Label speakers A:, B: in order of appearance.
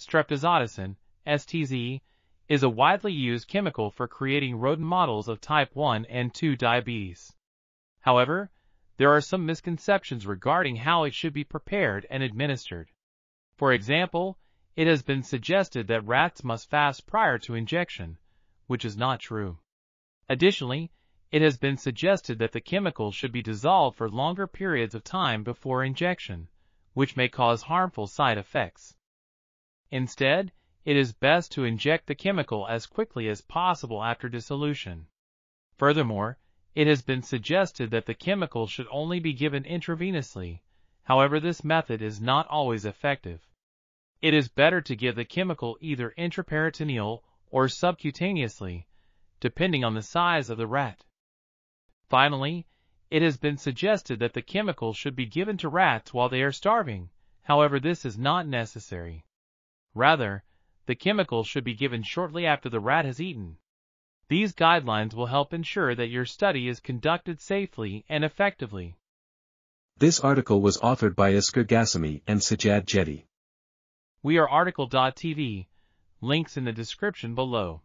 A: streptozotocin, STZ, is a widely used chemical for creating rodent models of type 1 and 2 diabetes. However, there are some misconceptions regarding how it should be prepared and administered. For example, it has been suggested that rats must fast prior to injection, which is not true. Additionally, it has been suggested that the chemical should be dissolved for longer periods of time before injection, which may cause harmful side effects. Instead, it is best to inject the chemical as quickly as possible after dissolution. Furthermore, it has been suggested that the chemical should only be given intravenously, however this method is not always effective. It is better to give the chemical either intraperitoneal or subcutaneously, depending on the size of the rat. Finally, it has been suggested that the chemical should be given to rats while they are starving, however this is not necessary. Rather, the chemical should be given shortly after the rat has eaten. These guidelines will help ensure that your study is conducted safely and effectively.
B: This article was authored by Isker Gassami and Sajad Jetty.
A: We are RTCL.TV, links in the description below.